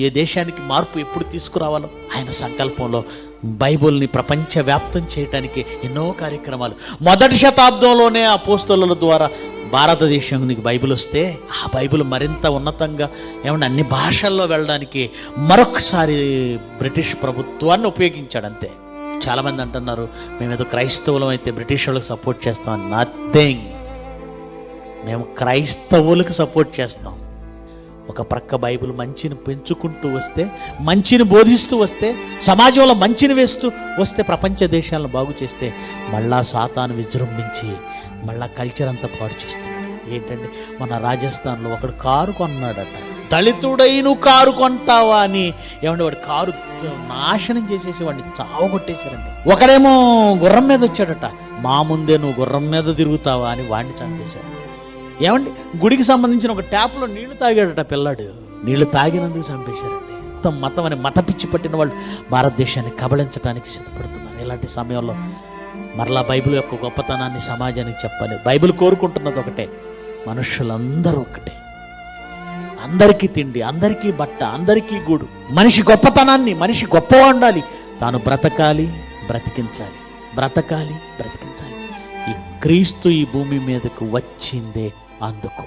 ఏ దేశానికి మార్పు ఎప్పుడు తీసుకురావాలో ఆయన సంకల్పంలో బైబుల్ని ప్రపంచవ్యాప్తం చేయడానికి ఎన్నో కార్యక్రమాలు. మొదటి శతాబ్దంలోనే ఆ అపోస్తలుల ద్వారా భారతదేశానికి బైబిల్ వస్తే ఆ బైబిల్ మరింత ఉన్నతంగా ఏమన్నా అన్ని భాషల్లో వెళ్ళడానికి మరొకసారి బ్రిటిష్ ప్రభుత్వాన్ని ఉపయోగించాడు అంతే. చాలామంది అంటున్నారు మేమేదో క్రైస్తవులం అయితే బ్రిటిష్ వాళ్ళకి సపోర్ట్ చేస్తాం. నథింగ్ మేము క్రైస్తవులకు సపోర్ట్ చేస్తాం. ఒక ప్రక్క బైబిల్ మంచిని పెంచుకుంటూ వస్తే మంచిని బోధిస్తూ వస్తే సమాజంలో మంచిని వేస్తూ వస్తే ప్రపంచ దేశాలను బాగు చేస్తే మళ్ళా సాతాను విజృంభించి మళ్ళా కల్చర్ అంతా పాడు చేస్తున్నాడు. ఏంటంటే మన రాజస్థాన్లో ఒకడు కారు కొన్నాడట. దళితుడై కారు కొంటావా అని. ఏమంటే వాడు కారు నాశనం చేసేసి వాడిని చావగొట్టేశారండి. ఒకడేమో గుర్రం మీద వచ్చాడట. మా ముందే నువ్వు గుర్రం మీద తిరుగుతావా? అని వాడిని చంపేశారండి. ఏమండి? గుడికి సంబంధించిన ఒక ట్యాప్లో నీళ్ళు తాగాడట పిల్లాడు. నీళ్ళు తాగినందుకు చంపేశారండి. మొత్తం మతం అని మత పిచ్చి పట్టిన వాళ్ళు భారతదేశాన్ని కబళించడానికి సిద్ధపడుతున్నారు. ఇలాంటి సమయంలో మరలా బైబిల్ యొక్క గొప్పతనాన్ని సమాజానికి చెప్పాలి. బైబిల్ కోరుకుంటున్నది ఒకటే. మనుషులందరూ ఒకటే. అందరికీ తిండి అందరికీ బట్ట అందరికీ గూడు. మనిషి గొప్పతనాన్ని మనిషి గొప్పగా ఉండాలి తాను బ్రతకాలి బ్రతికించాలి. బ్రతకాలి బ్రతికించాలి. క్రీస్తు ఈ భూమి మీదకు వచ్చిందే అందుకు.